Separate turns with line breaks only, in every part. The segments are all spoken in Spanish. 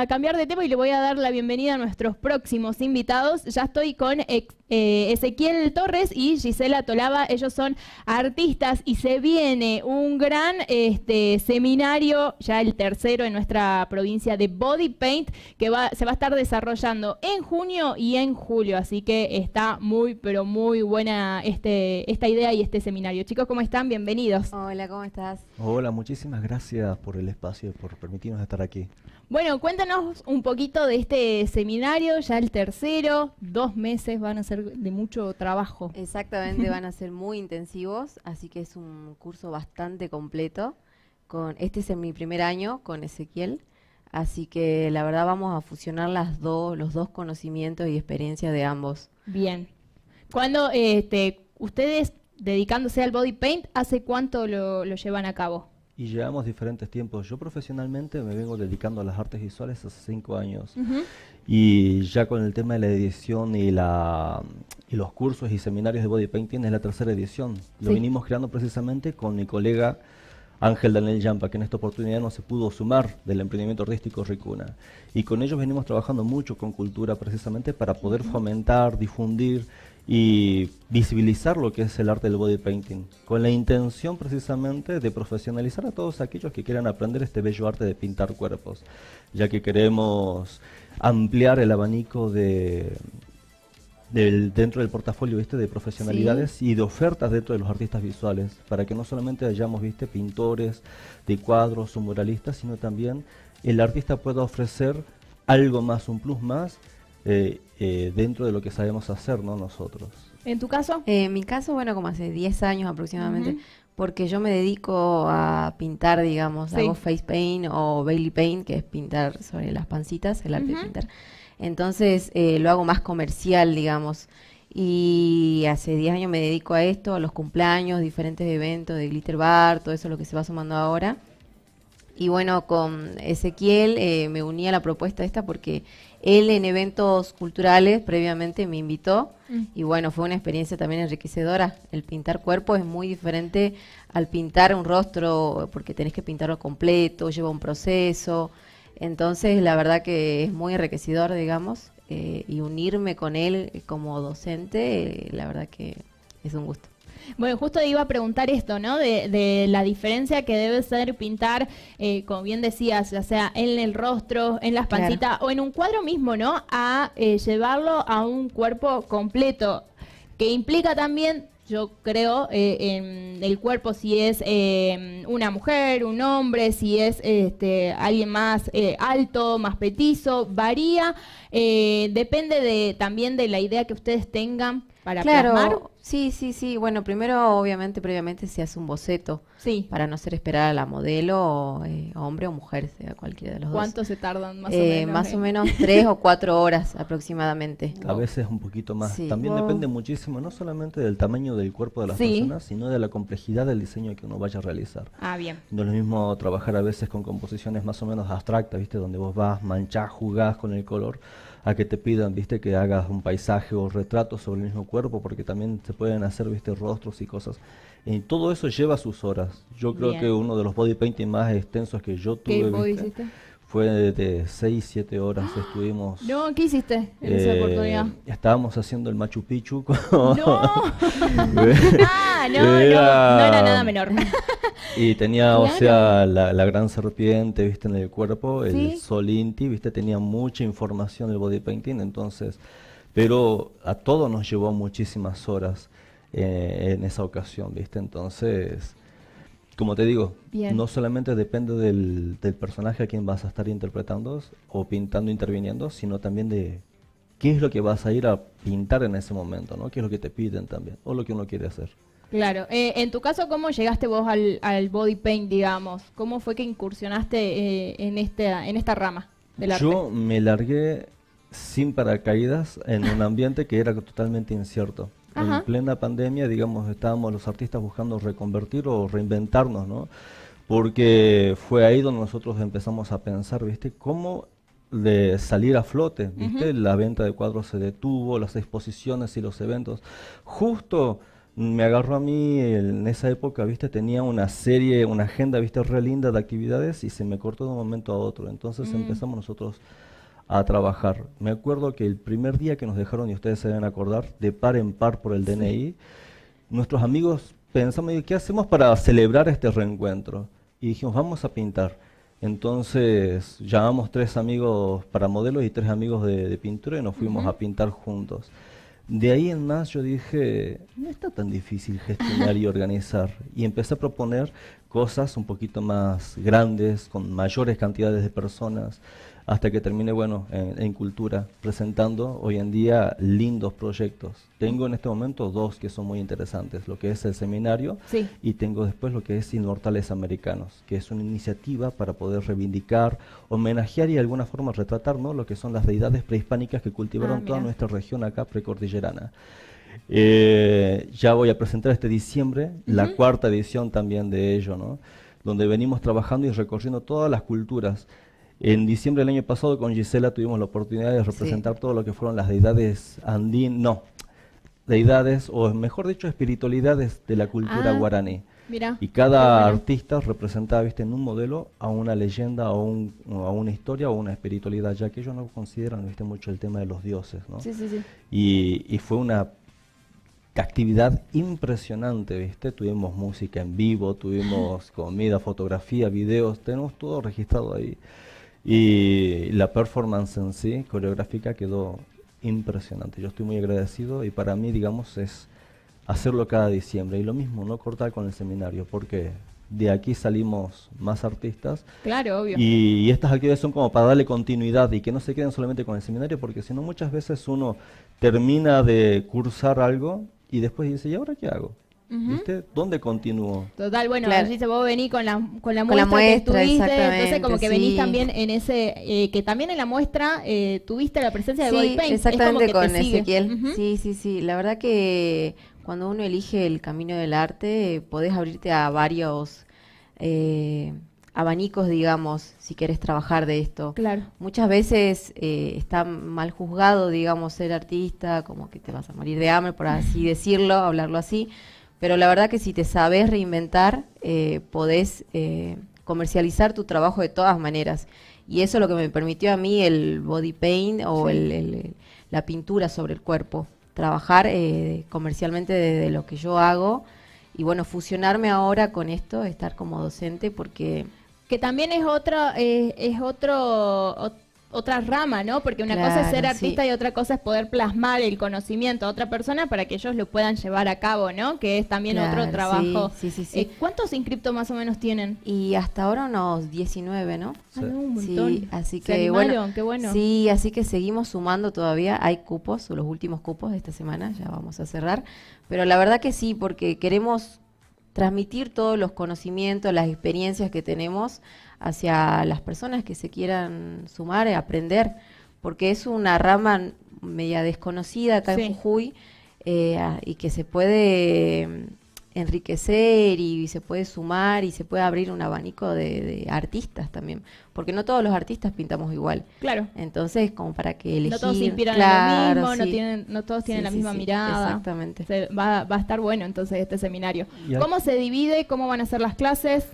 a cambiar de tema y le voy a dar la bienvenida a nuestros próximos invitados. Ya estoy con eh, Ezequiel Torres y Gisela Tolava. Ellos son artistas y se viene un gran este, seminario, ya el tercero en nuestra provincia de Body Paint, que va, se va a estar desarrollando en junio y en julio. Así que está muy, pero muy buena este, esta idea y este seminario. Chicos, ¿cómo están? Bienvenidos.
Hola, ¿cómo estás?
Hola, muchísimas gracias por el espacio y por permitirnos estar aquí.
Bueno, cuéntanos un poquito de este seminario, ya el tercero, dos meses van a ser de mucho trabajo.
Exactamente, van a ser muy intensivos, así que es un curso bastante completo. Con, este es mi primer año con Ezequiel, así que la verdad vamos a fusionar las dos, los dos conocimientos y experiencias de ambos.
Bien. Cuando este, ustedes dedicándose al body paint, ¿hace cuánto lo llevan a cabo?
y llevamos diferentes tiempos. Yo profesionalmente me vengo dedicando a las artes visuales hace cinco años y ya con el tema de la edición y, la, y los cursos y seminarios de body painting es la tercera edición. Lo vinimos creando precisamente con mi colega Ángel Daniel Yampa, que en esta oportunidad no se pudo sumar del emprendimiento artístico Ricuna. Y con ellos venimos trabajando mucho con cultura precisamente para poder fomentar, difundir y visibilizar lo que es el arte del body painting, con la intención precisamente de profesionalizar a todos aquellos que quieran aprender este bello arte de pintar cuerpos, ya que queremos ampliar el abanico de, dentro del portafolio ¿viste? de profesionalidades y de ofertas dentro de los artistas visuales, para que no solamente hayamos ¿viste? pintores de cuadros o muralistas, sino también el artista pueda ofrecer algo más, un plus más, eh, eh, dentro de lo que sabemos hacer ¿no? nosotros.
¿En tu caso?
Eh, en mi caso, bueno, como hace 10 años aproximadamente, porque yo me dedico a pintar, digamos, hago face paint o Bailey paint, que es pintar sobre las pancitas, el arte de pintar. Entonces lo hago más comercial, digamos. Y hace 10 años me dedico a esto, a los cumpleaños, diferentes eventos de glitter bar, todo eso lo que se va sumando ahora. Y bueno, con Ezequiel eh, me uní a la propuesta esta porque él en eventos culturales previamente me invitó mm. y bueno, fue una experiencia también enriquecedora. El pintar cuerpo es muy diferente al pintar un rostro porque tenés que pintarlo completo, lleva un proceso. Entonces, la verdad que es muy enriquecedor, digamos, eh, y unirme con él como docente, eh, la verdad que es un gusto.
Bueno, justo iba a preguntar esto, ¿no? De, la diferencia que debe ser pintar, eh, como bien decías, ya sea en el rostro, en las pancitas o en un cuadro mismo, ¿no? A eh, llevarlo a un cuerpo completo, que implica también yo creo, eh, en el cuerpo, si es una mujer, un hombre, si es este, alguien más alto, más petizo, varía, depende de, también de la idea que ustedes tengan para
claro, Sí, sí, sí. Bueno, primero, obviamente, previamente se hace un boceto. Sí. Para no hacer esperar a la modelo, eh, hombre o mujer, sea cualquiera de los
dos. ¿Cuánto se tardan más
o
eh, menos?
Más o menos tres o cuatro horas aproximadamente.
A veces un poquito más. También depende muchísimo, no solamente del tamaño del cuerpo de las personas, sino de la complejidad del diseño que uno vaya a realizar.
Ah, bien.
No es lo mismo trabajar a veces con composiciones más o menos abstractas, ¿viste? Donde vos vas, manchás, jugás con el color a que te pidan, viste, que hagas un paisaje o retrato sobre el mismo cuerpo, porque también se pueden hacer, viste, rostros y cosas. Y todo eso lleva sus horas. Yo creo que uno de los body painting más extensos que yo tuve, ¿Qué fue de 6, 7 horas estuvimos.
No, ¿qué hiciste en esa eh, oportunidad?
Estábamos haciendo el Machu Picchu.
no. ah, no, no, no era nada menor.
y tenía, o sea, la, gran serpiente, viste, en el cuerpo, el sol inti, viste, tenía mucha información del body painting, entonces, pero a todos nos llevó muchísimas horas eh, en esa ocasión, viste, entonces como te digo, no solamente depende del, personaje a quien vas a estar interpretando o pintando, interviniendo, sino también de qué es lo que vas a ir a pintar en ese momento, ¿no? ¿Qué es lo que te piden también o lo que uno quiere hacer?
Claro. Eh, en tu caso, ¿cómo llegaste vos al, body paint, digamos? ¿Cómo fue que incursionaste eh, en, este, en esta rama del arte?
Yo me largué sin paracaídas en un ambiente que era totalmente incierto en plena pandemia, digamos, estábamos los artistas buscando reconvertir o reinventarnos, ¿no? Porque fue ahí donde nosotros empezamos a pensar, ¿viste? ¿Cómo de salir a flote, ¿viste? La venta de cuadros se detuvo, las exposiciones y los eventos. Justo me agarró a mí en esa época, viste, tenía una serie, una agenda, viste, re linda de actividades y se me cortó de un momento a otro. Entonces mm. empezamos nosotros a trabajar. Me acuerdo que el primer día que nos dejaron, y ustedes se deben acordar, de par en par por el DNI, nuestros amigos pensamos, ¿qué hacemos para celebrar este reencuentro? Y dijimos, vamos a pintar. Entonces llamamos tres amigos para modelos y tres amigos de, pintura y nos fuimos a pintar juntos. De ahí en más yo dije, no está tan difícil gestionar y organizar. Y empecé a proponer cosas un poquito más grandes, con mayores cantidades de personas hasta que termine, bueno, en, cultura, presentando hoy en día lindos proyectos. Tengo en este momento dos que son muy interesantes, lo que es el seminario y tengo después lo que es Inmortales Americanos, que es una iniciativa para poder reivindicar, homenajear y de alguna forma retratar ¿no? lo que son las deidades prehispánicas que cultivaron ah, toda nuestra región acá precordillerana. Eh, ya voy a presentar este diciembre la cuarta edición también de ello, ¿no? donde venimos trabajando y recorriendo todas las culturas en diciembre del año pasado con Gisela tuvimos la oportunidad de representar todo lo que fueron las deidades andín, no, deidades o mejor dicho espiritualidades de la cultura ah, guaraní. y cada artista representaba, viste, en un modelo a una leyenda o, a una historia o una espiritualidad, ya que ellos no consideran, viste, mucho el tema de los dioses, ¿no? Sí, sí, sí. Y, y fue una actividad impresionante, ¿viste? Tuvimos música en vivo, tuvimos comida, fotografía, videos, tenemos todo registrado ahí. Y la performance en sí, coreográfica, quedó impresionante. Yo estoy muy agradecido y para mí, digamos, es hacerlo cada diciembre. Y lo mismo, no cortar con el seminario, porque de aquí salimos más artistas.
Claro, obvio.
Y, estas actividades son como para darle continuidad y que no se queden solamente con el seminario, porque si no muchas veces uno termina de cursar algo y después dice, ¿y ahora qué hago? ¿Viste? ¿Dónde continúo?
Total, bueno, claro. dice, vos venís con la, con la muestra, que estuviste, entonces como que venís también en ese, eh, que también en la muestra eh, tuviste la presencia de Body Paint.
exactamente, con Ezequiel. Sí, sí, sí, la verdad que cuando uno elige el camino del arte, podés abrirte a varios... Eh, abanicos, digamos, si quieres trabajar de esto.
Claro.
Muchas veces eh, está mal juzgado, digamos, ser artista, como que te vas a morir de hambre, por así decirlo, hablarlo así. Pero la verdad que si te sabes reinventar, eh, podés eh, comercializar tu trabajo de todas maneras. Y eso es lo que me permitió a mí el body paint o el, la pintura sobre el cuerpo. Trabajar eh, comercialmente de, lo que yo hago y bueno, fusionarme ahora con esto, estar como docente porque...
Que también es otro, es otro otra rama, ¿no? Porque una cosa es ser artista y otra cosa es poder plasmar el conocimiento a otra persona para que ellos lo puedan llevar a cabo, ¿no? Que es también otro trabajo. Sí, sí, sí. Eh, ¿Cuántos inscriptos más o menos tienen?
Y hasta ahora unos 19, ¿no?
Ah, un montón.
así que bueno, qué bueno. Sí, así que seguimos sumando todavía. Hay cupos, los últimos cupos de esta semana, ya vamos a cerrar. Pero la verdad que sí, porque queremos transmitir todos los conocimientos, las experiencias que tenemos hacia las personas que se quieran sumar y aprender, porque es una rama media desconocida acá en Jujuy eh, y que se puede enriquecer y, se puede sumar y se puede abrir un abanico de, artistas también, porque no todos los artistas pintamos igual.
Claro.
Entonces, como para que elegir...
No todos se inspiran lo mismo, no, tienen, no todos tienen la misma mirada.
Exactamente.
va, va, a estar bueno entonces este seminario. ¿Cómo se divide? ¿Cómo van a ser las clases?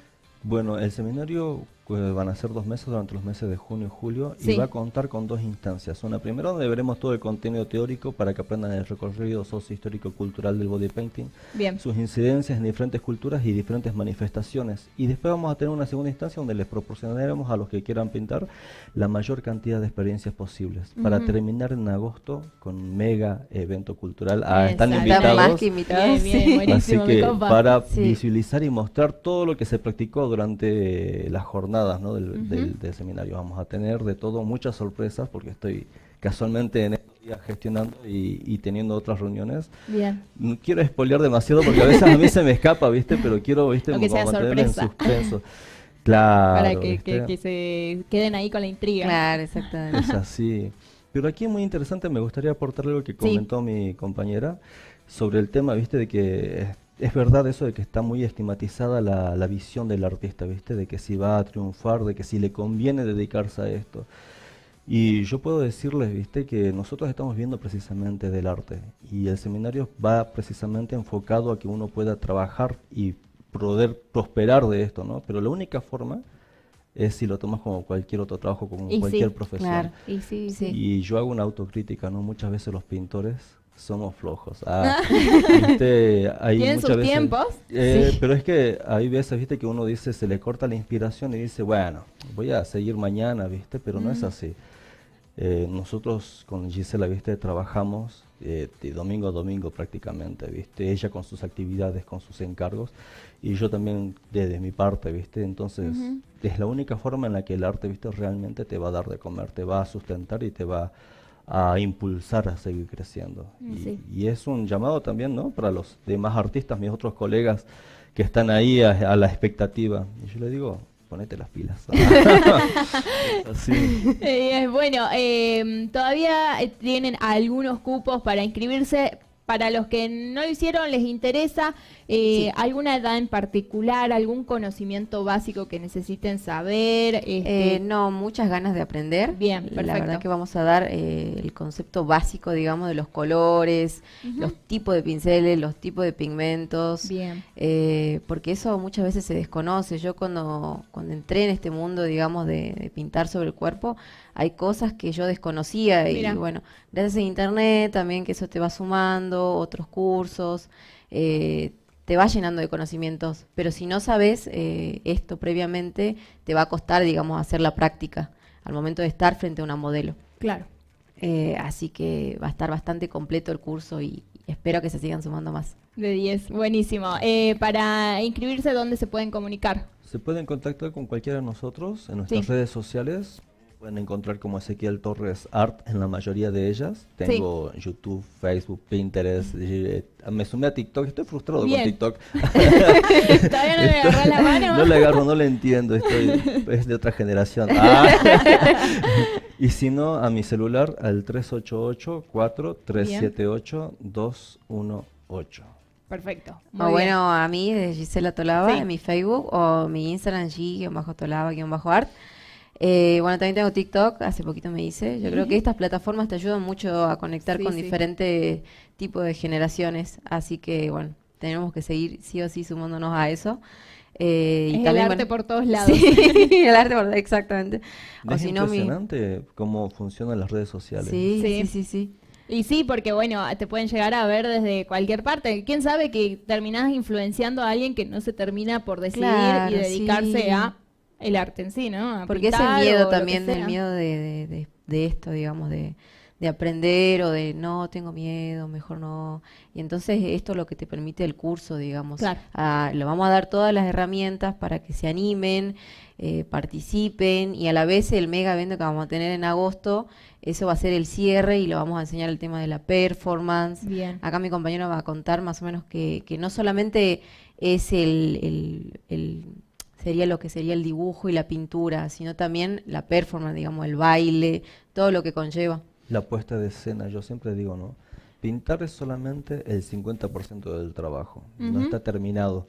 Bueno, el seminario van a ser dos meses durante los meses de junio y julio y va a contar con dos instancias. Una primera donde veremos todo el contenido teórico para que aprendan el recorrido socio-histórico-cultural del body painting, sus incidencias en diferentes culturas y diferentes manifestaciones. Y después vamos a tener una segunda instancia donde les proporcionaremos a los que quieran pintar la mayor cantidad de experiencias posibles para terminar en agosto con un mega evento cultural. Ah, están invitados. Más que invitados. Así que para visualizar y mostrar todo lo que se practicó durante la jornada del, seminario. Vamos a tener de todo muchas sorpresas porque estoy casualmente en estos días gestionando y, teniendo otras reuniones.
Bien.
No quiero espolear demasiado porque a veces a mí se me escapa, ¿viste? Pero quiero, ¿viste?
Como mantenerme en suspenso.
Claro.
Para que, se queden ahí con la intriga.
Claro, exactamente.
Es así. Pero aquí es muy interesante, me gustaría aportarle lo que comentó mi compañera sobre el tema, ¿viste? De que es verdad eso de que está muy estigmatizada la, la, visión del artista, ¿viste? De que si va a triunfar, de que si le conviene dedicarse a esto. Y yo puedo decirles, viste, que nosotros estamos viendo precisamente del arte y el seminario va precisamente enfocado a que uno pueda trabajar y poder prosperar de esto, ¿no? Pero la única forma es si lo tomas como cualquier otro trabajo, como cualquier profesión.
Y, sí,
y yo hago una autocrítica, ¿no? Muchas veces los pintores somos flojos. Ah,
¿Tienen sus tiempos?
Eh, pero es que hay veces, viste, que uno dice, se le corta la inspiración y dice, bueno, voy a seguir mañana, viste, pero no es así. Eh, nosotros con Gisela, viste, trabajamos eh, de domingo a domingo prácticamente, viste, ella con sus actividades, con sus encargos, y yo también desde mi parte, viste, entonces es la única forma en la que el arte, viste, realmente te va a dar de comer, te va a sustentar y te va a impulsar a seguir creciendo. Mm, y, es un llamado también, ¿no? Para los demás artistas, mis otros colegas que están ahí a, la expectativa. Y yo le digo, ponete las pilas.
Eh, bueno, eh, todavía tienen algunos cupos para inscribirse para los que no lo hicieron, les interesa eh, alguna edad en particular, algún conocimiento básico que necesiten saber.
Este... Eh, no, muchas ganas de aprender.
Bien, perfecto.
La verdad que vamos a dar eh, el concepto básico, digamos, de los colores, los tipos de pinceles, los tipos de pigmentos.
Bien.
porque eso muchas veces se desconoce. Yo cuando, cuando entré en este mundo, digamos, de pintar sobre el cuerpo, hay cosas que yo desconocía y bueno, gracias a internet también que eso te va sumando, otros cursos, eh, te va llenando de conocimientos, pero si no sabes eh, esto previamente, te va a costar, digamos, hacer la práctica al momento de estar frente a una modelo.
Claro.
Eh, así que va a estar bastante completo el curso y, espero que se sigan sumando más.
De 10, buenísimo. para inscribirse, ¿dónde se pueden comunicar?
Se pueden contactar con cualquiera de nosotros en nuestras redes sociales. Pueden encontrar como Ezequiel Torres Art en la mayoría de ellas. Tengo YouTube, Facebook, Pinterest. Eh, me sumé a TikTok. Estoy frustrado con TikTok.
¿Todavía no le agarró la mano?
no le agarro, no le entiendo. Estoy, es de otra generación. Ah. y si no, a mi celular al 388-4378-218.
Perfecto.
o bueno, a mí, de Gisela Tolava, en mi Facebook, o mi Instagram, G-Tolava-Art. Eh, bueno, también tengo TikTok, hace poquito me hice. Yo creo que estas plataformas te ayudan mucho a conectar con diferentes tipos de generaciones, así que bueno, tenemos que seguir sí o sí sumándonos a eso.
Eh, y el arte por todos lados.
Sí, el arte por exactamente.
Es impresionante cómo funcionan las redes sociales.
Sí, sí, sí, sí,
Y sí, porque bueno, te pueden llegar a ver desde cualquier parte. ¿Quién sabe que terminás influenciando a alguien que no se termina por decidir y dedicarse a el arte en sí, ¿no?
Porque es el miedo también, el miedo de, de, esto, digamos, de, de, aprender o de no, tengo miedo, mejor no. Y entonces esto es lo que te permite el curso, digamos.
Claro.
le vamos a dar todas las herramientas para que se animen, eh, participen y a la vez el mega evento que vamos a tener en agosto, eso va a ser el cierre y lo vamos a enseñar el tema de la performance.
Bien.
Acá mi compañero va a contar más o menos que, que no solamente es el, el sería lo que sería el dibujo y la pintura, sino también la performance, digamos, el baile, todo lo que conlleva.
La puesta de escena, yo siempre digo, ¿no? Pintar es solamente el 50% del trabajo, no está terminado,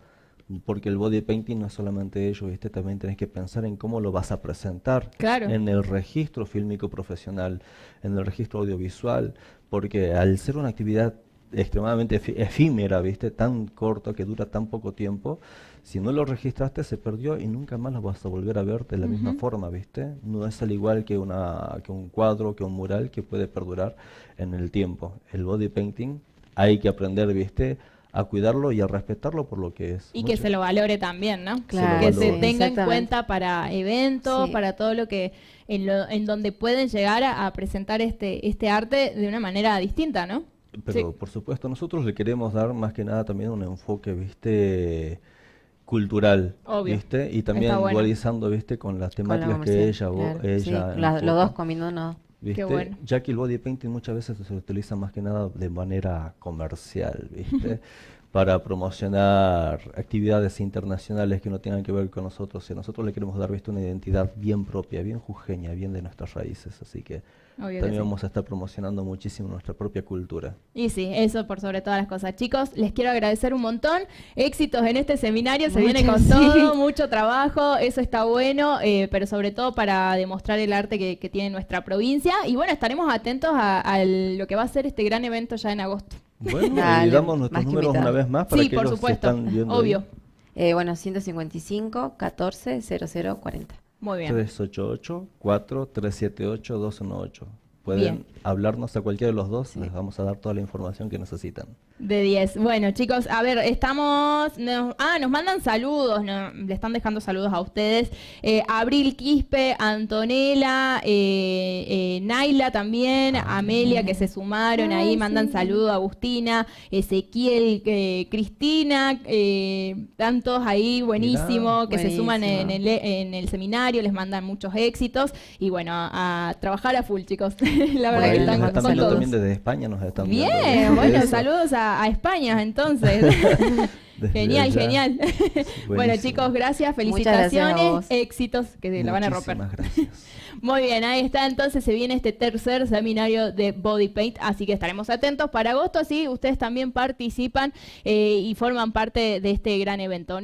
porque el body painting no es solamente ello, ¿viste? También tenés que pensar en cómo lo vas a presentar
claro.
en el registro fílmico profesional, en el registro audiovisual, porque al ser una actividad extremadamente efímera, ¿viste? Tan corta, que dura tan poco tiempo, si no lo registraste se perdió y nunca más lo vas a volver a ver de la misma forma, ¿viste? No es al igual que, una, que un cuadro, que un mural que puede perdurar en el tiempo. El body painting hay que aprender, ¿viste? a cuidarlo y a respetarlo por lo que es.
Y que se lo valore también, ¿no? Claro. Que se tenga en cuenta para eventos, para todo lo que en, lo, en donde pueden llegar a, a, presentar este este arte de una manera distinta, ¿no?
Pero por supuesto nosotros le queremos dar más que nada también un enfoque, viste, cultural, ¿viste? Y también igualizando, ¿viste? Con las temáticas que ella o ella
los dos combinando
¿viste? Ya que el body painting muchas veces se utiliza más que nada de manera comercial, ¿viste? para promocionar actividades internacionales que no tengan que ver con nosotros. Y nosotros le queremos dar ¿viste? una identidad bien propia, bien jujeña, bien de nuestras raíces. Así que también vamos a estar promocionando muchísimo nuestra propia cultura.
Y sí, eso por sobre todas las cosas. Chicos, les quiero agradecer un montón. Éxitos en este seminario, se viene con todo, mucho trabajo, eso está bueno, eh, pero sobre todo para demostrar el arte que, tiene nuestra provincia. Y bueno, estaremos atentos a lo que va a ser este gran evento ya en agosto.
Bueno, y damos nuestros números una vez más para
sí, por supuesto, obvio.
Eh, bueno, 155 14 0040.
Muy bien. 388 4 378 218. Pueden hablarnos a cualquiera de los dos, les vamos a dar toda la información que necesitan.
De 10. Bueno, chicos, a ver, estamos. ah, nos mandan saludos, le están dejando saludos a ustedes. Eh, Abril Quispe, Antonella, eh, eh, Naila también, Amelia que se sumaron ahí, mandan saludos, Agustina, Ezequiel, Cristina, están todos ahí, buenísimo, que se suman en el, en el, seminario, les mandan muchos éxitos. Y bueno, a, trabajar a full, chicos. La verdad que están,
están viendo también desde España, nos están
Bien, bueno, saludos a a, España entonces. genial, genial. bueno chicos, gracias, felicitaciones, éxitos, que la van a romper. Muy bien, ahí está entonces, se viene este tercer seminario de Body Paint, así que estaremos atentos para agosto, así ustedes también participan eh, y forman parte de este gran evento.